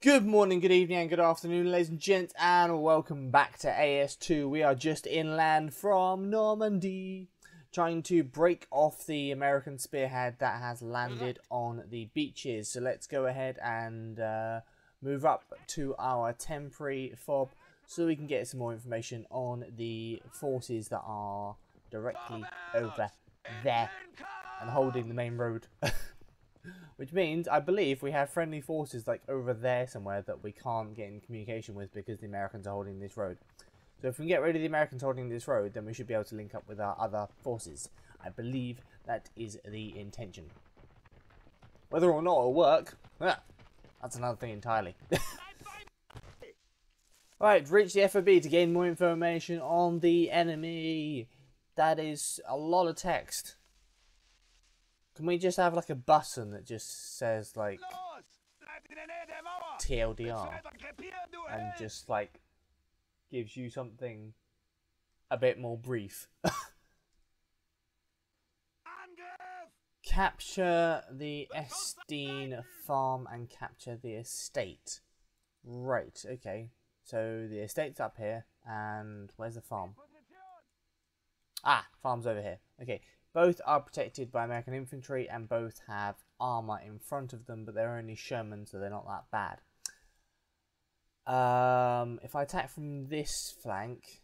Good morning, good evening, and good afternoon, ladies and gents, and welcome back to AS2. We are just inland from Normandy, trying to break off the American spearhead that has landed on the beaches. So let's go ahead and uh, move up to our temporary fob so we can get some more information on the forces that are directly over there and holding the main road. Which means, I believe, we have friendly forces like over there somewhere that we can't get in communication with because the Americans are holding this road. So if we can get rid of the Americans holding this road, then we should be able to link up with our other forces. I believe that is the intention. Whether or not it'll work, ah, that's another thing entirely. Right, reach the FOB to gain more information on the enemy. That is a lot of text. Can we just have like a button that just says like TLDR and just like gives you something a bit more brief? capture the Esteen farm and capture the estate. Right, okay. So the estate's up here, and where's the farm? Ah, farm's over here. Okay, both are protected by American infantry, and both have armor in front of them, but they're only Sherman, so they're not that bad. Um, if I attack from this flank,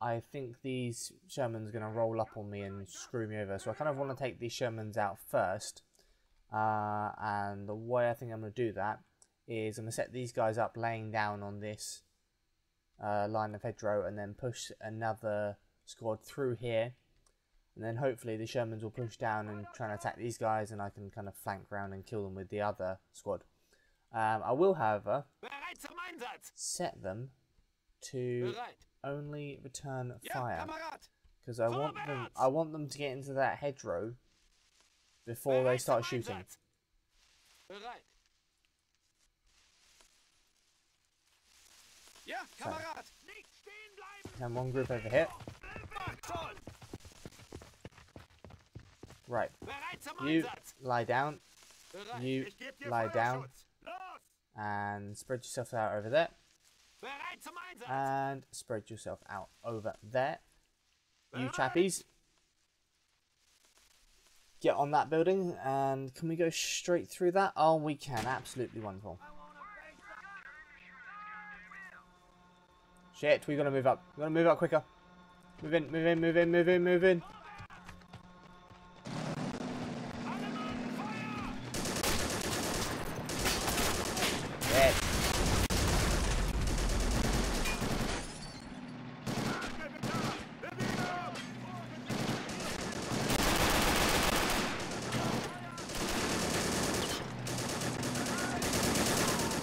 I think these Shermans are going to roll up on me and screw me over. So I kind of want to take these Shermans out first. Uh, and the way I think I'm going to do that is I'm going to set these guys up laying down on this uh, line of hedgerow and then push another squad through here. And then hopefully the Shermans will push down and try and attack these guys and I can kind of flank round and kill them with the other squad. Um, I will, however, set them to only return fire. Because I want them. I want them to get into that hedgerow before they start shooting. So, and one group over here. Right. You lie down. You lie down. And spread yourself out over there. And spread yourself out over there. You chappies. Get on that building. And can we go straight through that? Oh, we can. Absolutely wonderful. Shit, we gotta move up. We gotta move up quicker. Move in, move in, move in, move in, move in.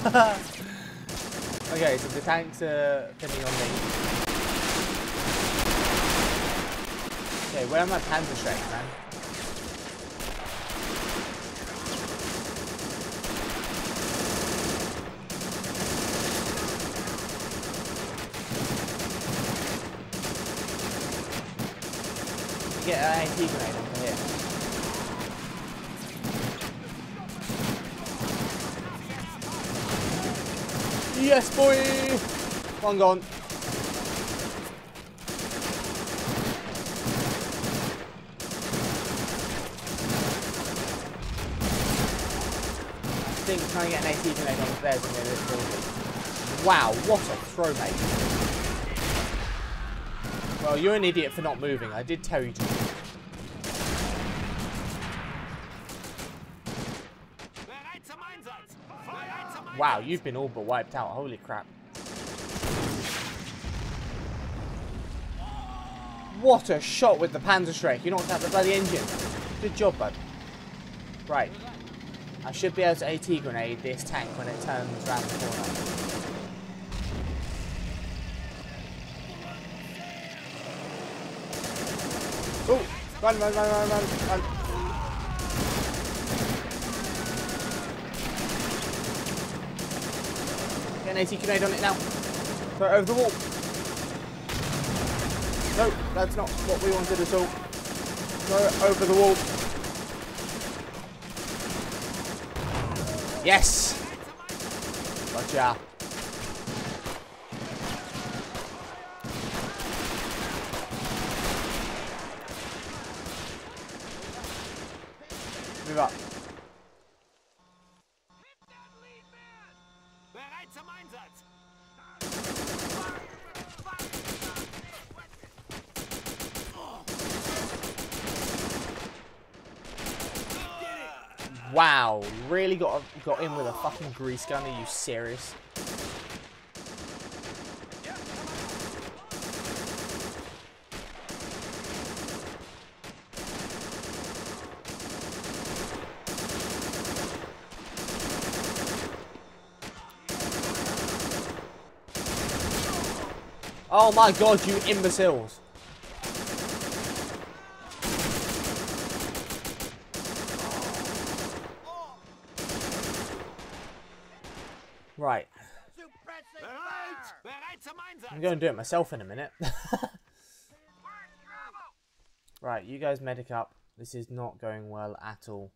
okay, so the tanks are pinning on me. Okay, where are my panzer Panzerschrecks, man? An AT grenade over here. Yes, boy! One gone. I think trying to get an AT grenade on there is going to be a bit bullshit. Wow, what a throw, mate. Well, you're an idiot for not moving. I did tell you to Wow, you've been all but wiped out. Holy crap. What a shot with the Panzerschreck. You knocked out the bloody engine. Good job, bud. Right. I should be able to AT grenade this tank when it turns around the corner. Run, run, run, run, run, run. Get an AT grenade on it now. Throw it over the wall. No, that's not what we wanted at all. Throw it over the wall. Yes! Gotcha. Einsatz! Wow, really got got in with a fucking grease gun. Are you serious? Oh my god, you imbeciles. Right. I'm going to do it myself in a minute. right, you guys medic up. This is not going well at all.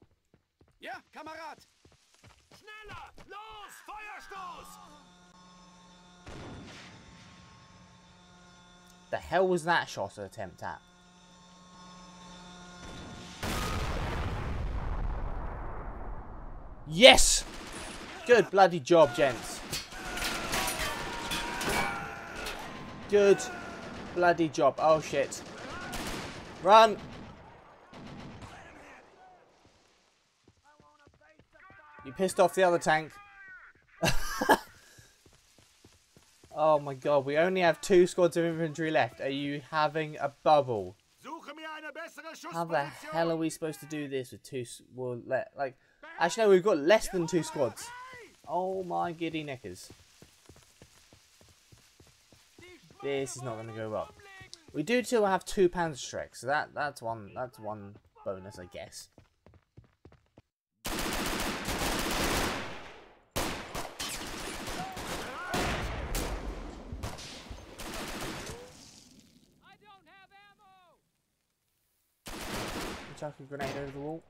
Ja, Kamerad! Schneller! Los! Feuerstoß! The hell was that shot attempt at? Yes! Good bloody job, gents. Good bloody job. Oh shit. Run! You pissed off the other tank. Oh my god, we only have two squads of infantry left. Are you having a bubble? How the hell are we supposed to do this with two? Well, let like actually no, we've got less than two squads. Oh my giddy knickers! This is not going to go well. We do still have two Panzerschrecks, so that that's one that's one bonus, I guess. Chuck a grenade over the wall.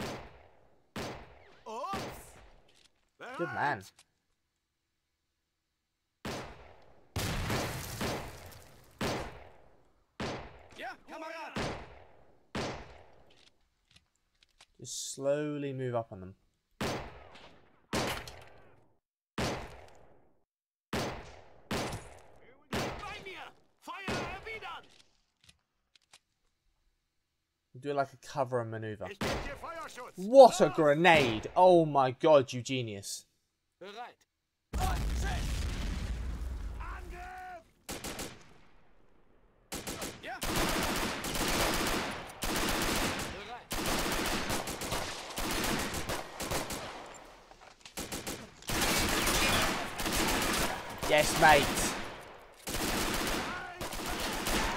Ups! Good man. Kamerad! Just slowly move up on them. Do like a cover and maneuver. Ich gebe dir Feuerschutz! What a grenade! Oh my god, you genius. Bereit! Und schieß! Angriff! Ja! Bereit! Yes, mate.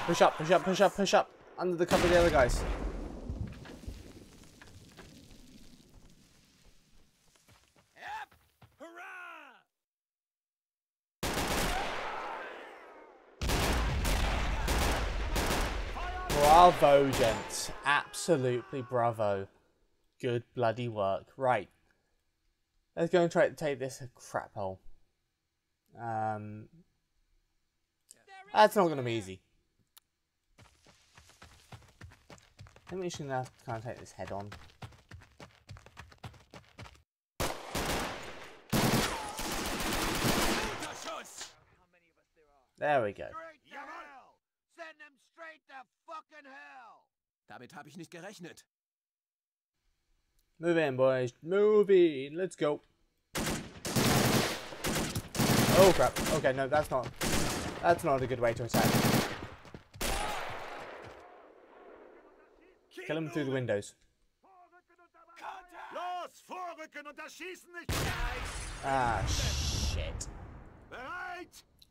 Push up, push up, push up, push up. Under the cover of the other guys. Bravo, gents. Absolutely bravo. Good bloody work. Right. Let's go and try to take this crap hole. Um, that's not going to be easy. I think just have to kind of take this head on. There we go. Jawohl! Send them straight to fucking hell! Damit habe ich nicht gerechnet. Move in, boys. Move in. Let's go. Oh crap. Okay, no, that's not. That's not a good way to attack. Kill him through the windows. Los, vorrücken und das Schießen nicht! Ah, shit.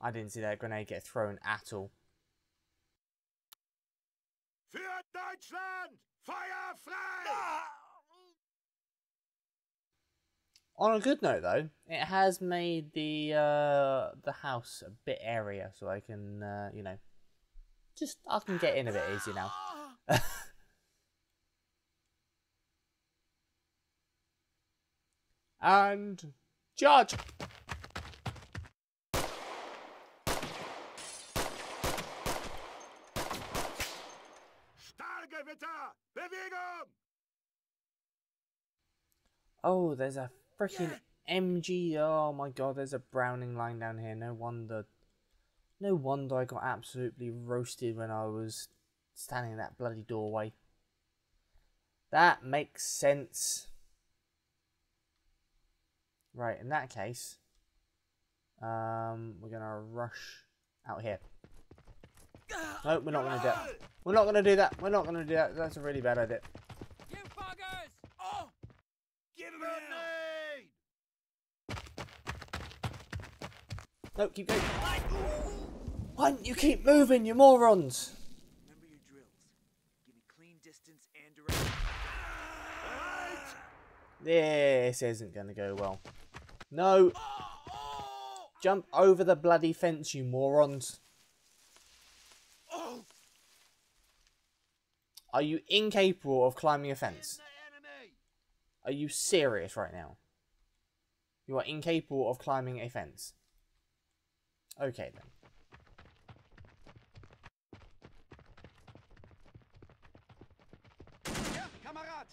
I didn't see that grenade get thrown at all. Deutschland! Feuer frei! On a good note, though, it has made the uh, the house a bit airier, so I can, uh, you know, just I can get in a bit easier now. and charge. Bewegung! Oh, there's a freaking MG. Oh my god, there's a Browning line down here. No wonder. No wonder I got absolutely roasted when I was standing in that bloody doorway. That makes sense. Right, in that case, um, we're gonna rush out here. No, we're not gonna do that. We're not gonna do that. We're not gonna do that. That's a really bad idea. You buggers! Oh! Give him hell! No, keep going. Why don't you keep moving, you morons? Remember your drills. Give me clean distance and direction. This isn't going to go well. No. Oh, oh! Jump over the bloody fence, you morons. Oh! Are you incapable of climbing a fence? Are you serious right now? You are incapable of climbing a fence. Okay then. Ja, Kamerad!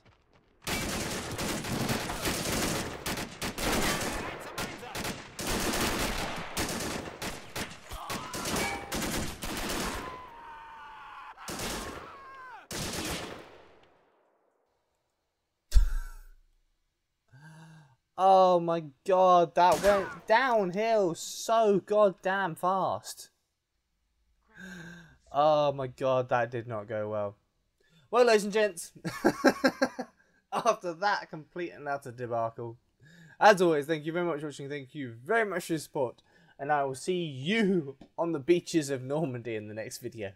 Oh my god, that went downhill so goddamn fast. Oh my god, that did not go well. Well, ladies and gents, after that complete and utter debacle, as always, thank you very much for watching. Thank you very much for your support. And I will see you on the beaches of Normandy in the next video.